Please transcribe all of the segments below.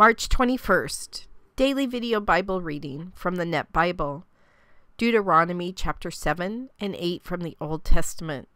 March 21st, daily video Bible reading from the Net Bible, Deuteronomy chapter 7 and 8 from the Old Testament.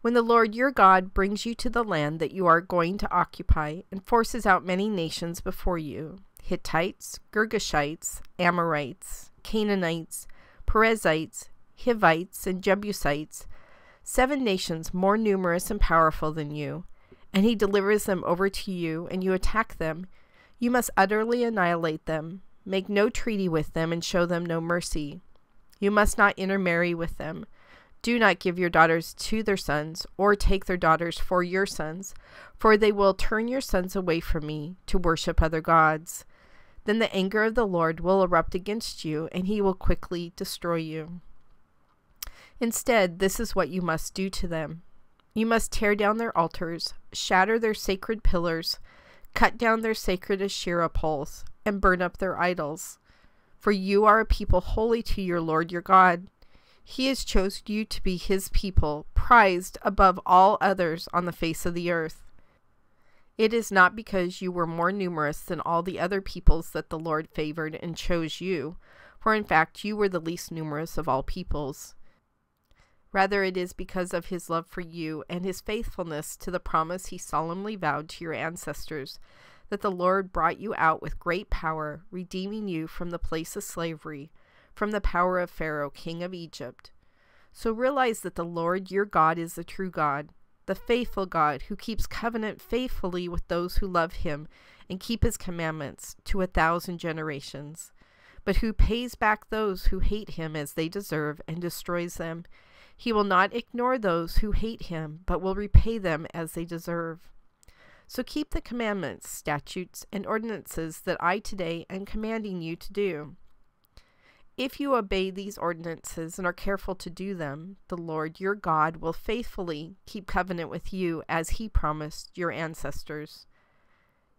When the Lord your God brings you to the land that you are going to occupy and forces out many nations before you Hittites, Girgashites, Amorites, Canaanites, Perizzites, Hivites, and Jebusites, seven nations more numerous and powerful than you and he delivers them over to you, and you attack them, you must utterly annihilate them, make no treaty with them, and show them no mercy. You must not intermarry with them. Do not give your daughters to their sons, or take their daughters for your sons, for they will turn your sons away from me to worship other gods. Then the anger of the Lord will erupt against you, and he will quickly destroy you. Instead, this is what you must do to them you must tear down their altars, shatter their sacred pillars, cut down their sacred Asherah poles, and burn up their idols. For you are a people holy to your Lord your God. He has chosen you to be his people, prized above all others on the face of the earth. It is not because you were more numerous than all the other peoples that the Lord favored and chose you, for in fact you were the least numerous of all peoples. Rather, it is because of his love for you and his faithfulness to the promise he solemnly vowed to your ancestors that the Lord brought you out with great power, redeeming you from the place of slavery, from the power of Pharaoh, king of Egypt. So realize that the Lord your God is the true God, the faithful God who keeps covenant faithfully with those who love him and keep his commandments to a thousand generations, but who pays back those who hate him as they deserve and destroys them he will not ignore those who hate him, but will repay them as they deserve. So keep the commandments, statutes, and ordinances that I today am commanding you to do. If you obey these ordinances and are careful to do them, the Lord your God will faithfully keep covenant with you as he promised your ancestors.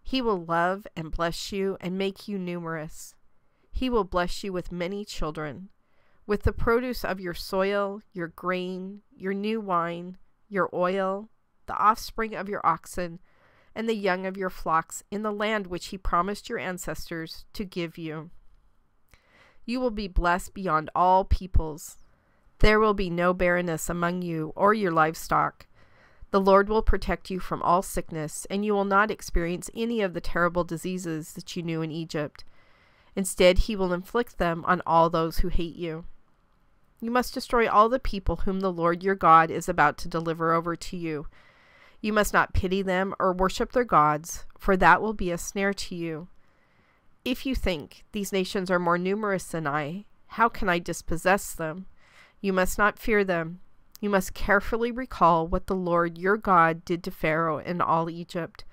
He will love and bless you and make you numerous. He will bless you with many children with the produce of your soil, your grain, your new wine, your oil, the offspring of your oxen, and the young of your flocks in the land which he promised your ancestors to give you. You will be blessed beyond all peoples. There will be no barrenness among you or your livestock. The Lord will protect you from all sickness, and you will not experience any of the terrible diseases that you knew in Egypt. Instead, he will inflict them on all those who hate you. You must destroy all the people whom the Lord your God is about to deliver over to you. You must not pity them or worship their gods, for that will be a snare to you. If you think, These nations are more numerous than I, how can I dispossess them? You must not fear them. You must carefully recall what the Lord your God did to Pharaoh and all Egypt.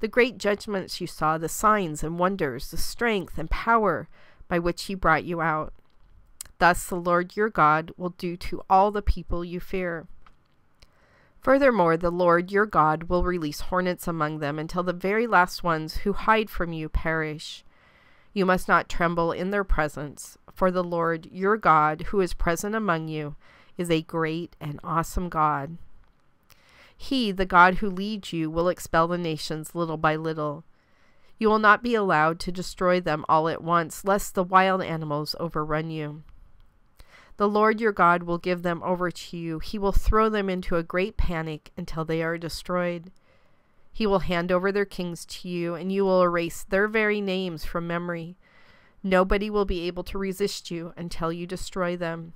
The great judgments you saw, the signs and wonders, the strength and power by which he brought you out. Thus the Lord your God will do to all the people you fear. Furthermore, the Lord your God will release hornets among them until the very last ones who hide from you perish. You must not tremble in their presence, for the Lord your God, who is present among you, is a great and awesome God. He, the God who leads you, will expel the nations little by little. You will not be allowed to destroy them all at once, lest the wild animals overrun you. The Lord your God will give them over to you. He will throw them into a great panic until they are destroyed. He will hand over their kings to you, and you will erase their very names from memory. Nobody will be able to resist you until you destroy them.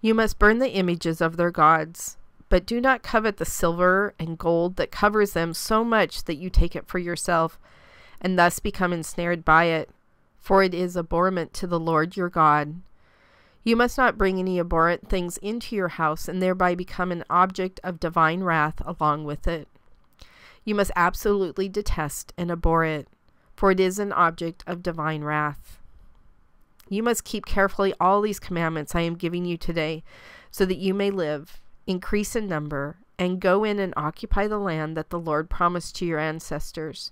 You must burn the images of their gods, but do not covet the silver and gold that covers them so much that you take it for yourself, and thus become ensnared by it, for it is abhorrent to the Lord your God. You must not bring any abhorrent things into your house and thereby become an object of divine wrath along with it. You must absolutely detest and abhor it, for it is an object of divine wrath. You must keep carefully all these commandments I am giving you today, so that you may live, increase in number, and go in and occupy the land that the Lord promised to your ancestors.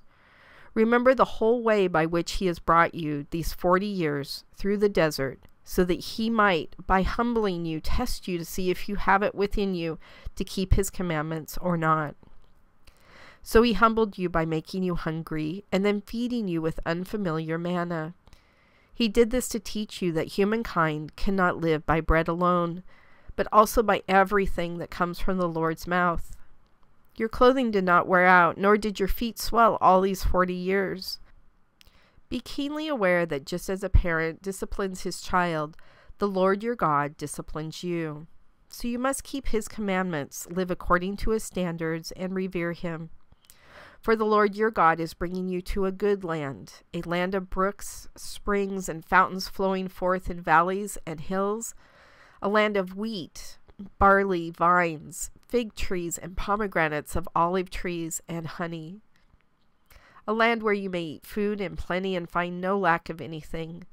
Remember the whole way by which he has brought you these forty years through the desert so that he might, by humbling you, test you to see if you have it within you to keep his commandments or not. So he humbled you by making you hungry and then feeding you with unfamiliar manna. He did this to teach you that humankind cannot live by bread alone, but also by everything that comes from the Lord's mouth. Your clothing did not wear out, nor did your feet swell all these forty years. Be keenly aware that just as a parent disciplines his child, the Lord your God disciplines you. So you must keep his commandments, live according to his standards, and revere him. For the Lord your God is bringing you to a good land, a land of brooks, springs, and fountains flowing forth in valleys and hills, a land of wheat, barley, vines, fig trees, and pomegranates, of olive trees and honey. A land where you may eat food in plenty and find no lack of anything.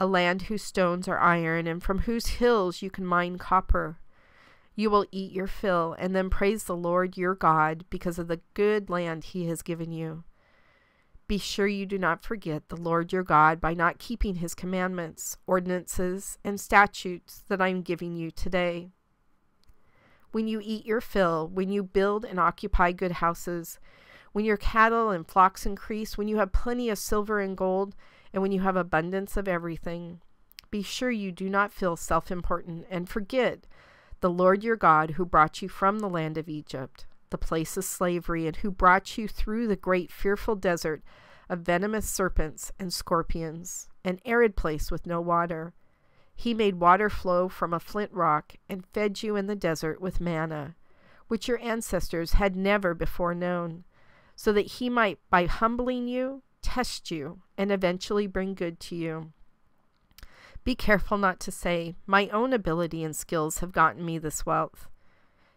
A land whose stones are iron, and from whose hills you can mine copper. You will eat your fill, and then praise the Lord your God because of the good land he has given you. Be sure you do not forget the Lord your God by not keeping his commandments, ordinances, and statutes that I am giving you today. When you eat your fill, when you build and occupy good houses, when your cattle and flocks increase, when you have plenty of silver and gold, and when you have abundance of everything, be sure you do not feel self important and forget the Lord your God who brought you from the land of Egypt, the place of slavery, and who brought you through the great fearful desert of venomous serpents and scorpions, an arid place with no water. He made water flow from a flint rock and fed you in the desert with manna, which your ancestors had never before known, so that he might, by humbling you, test you and eventually bring good to you. Be careful not to say, My own ability and skills have gotten me this wealth.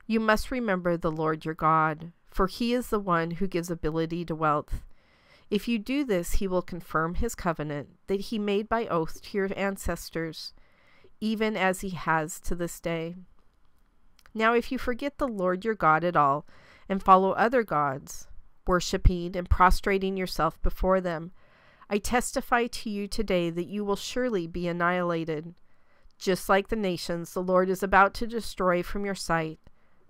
You must remember the Lord your God, for he is the one who gives ability to wealth. If you do this, he will confirm his covenant that he made by oath to your ancestors, even as he has to this day. Now, if you forget the Lord your God at all, and follow other gods, worshipping and prostrating yourself before them, I testify to you today that you will surely be annihilated. Just like the nations the Lord is about to destroy from your sight,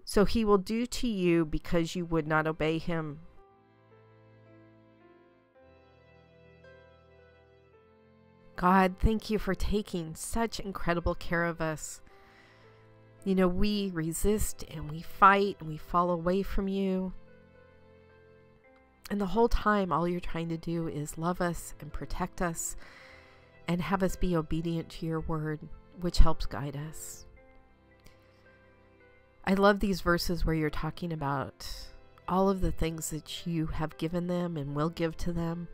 so he will do to you because you would not obey him. God, thank you for taking such incredible care of us. You know, we resist and we fight and we fall away from you. And the whole time, all you're trying to do is love us and protect us and have us be obedient to your word, which helps guide us. I love these verses where you're talking about all of the things that you have given them and will give to them.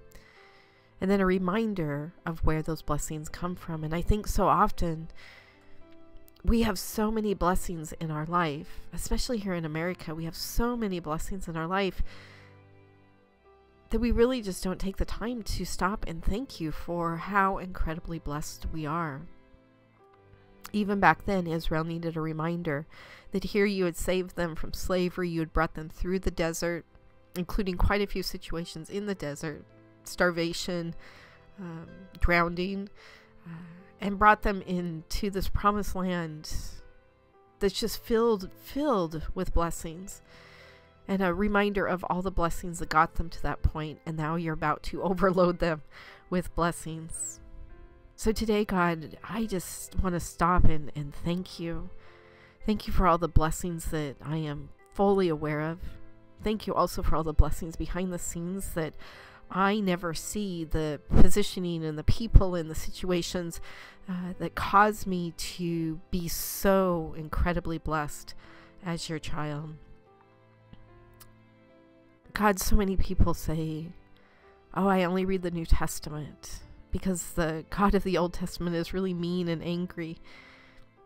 And then a reminder of where those blessings come from. And I think so often we have so many blessings in our life, especially here in America. We have so many blessings in our life that we really just don't take the time to stop and thank you for how incredibly blessed we are. Even back then, Israel needed a reminder that here you had saved them from slavery, you had brought them through the desert, including quite a few situations in the desert starvation, um, drowning, uh, and brought them into this promised land that's just filled filled with blessings and a reminder of all the blessings that got them to that point, and now you're about to overload them with blessings. So today, God, I just want to stop and, and thank you. Thank you for all the blessings that I am fully aware of. Thank you also for all the blessings behind the scenes that I never see the positioning and the people and the situations uh, that cause me to be so incredibly blessed as your child. God, so many people say, Oh, I only read the New Testament because the God of the Old Testament is really mean and angry.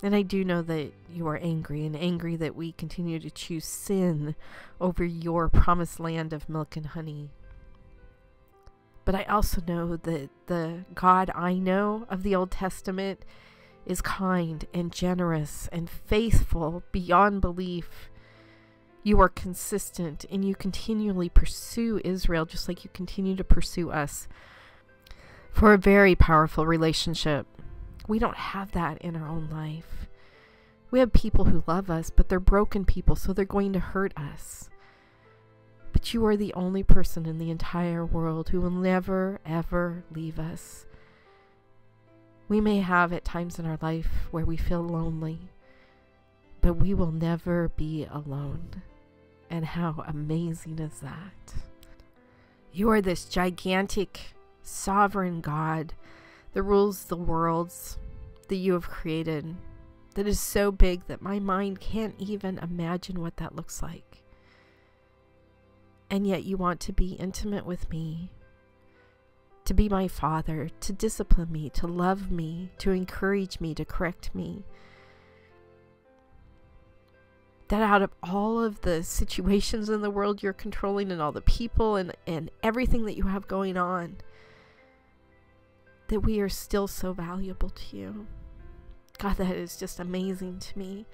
And I do know that you are angry and angry that we continue to choose sin over your promised land of milk and honey. But I also know that the God I know of the Old Testament is kind and generous and faithful beyond belief you are consistent and you continually pursue Israel just like you continue to pursue us for a very powerful relationship. We don't have that in our own life. We have people who love us, but they're broken people, so they're going to hurt us. But you are the only person in the entire world who will never, ever leave us. We may have at times in our life where we feel lonely, but we will never be alone. And how amazing is that? You are this gigantic, sovereign God that rules the worlds that you have created, that is so big that my mind can't even imagine what that looks like. And yet you want to be intimate with me, to be my father, to discipline me, to love me, to encourage me, to correct me. That out of all of the situations in the world you're controlling and all the people and, and everything that you have going on, that we are still so valuable to you. God, that is just amazing to me.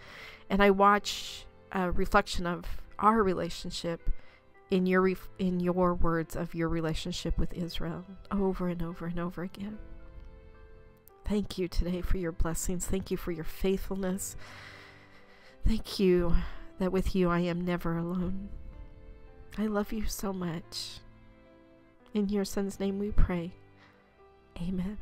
And I watch a reflection of our relationship in your in your words of your relationship with Israel over and over and over again. Thank you today for your blessings. Thank you for your faithfulness. Thank you that with you I am never alone. I love you so much. In your son's name we pray. Amen.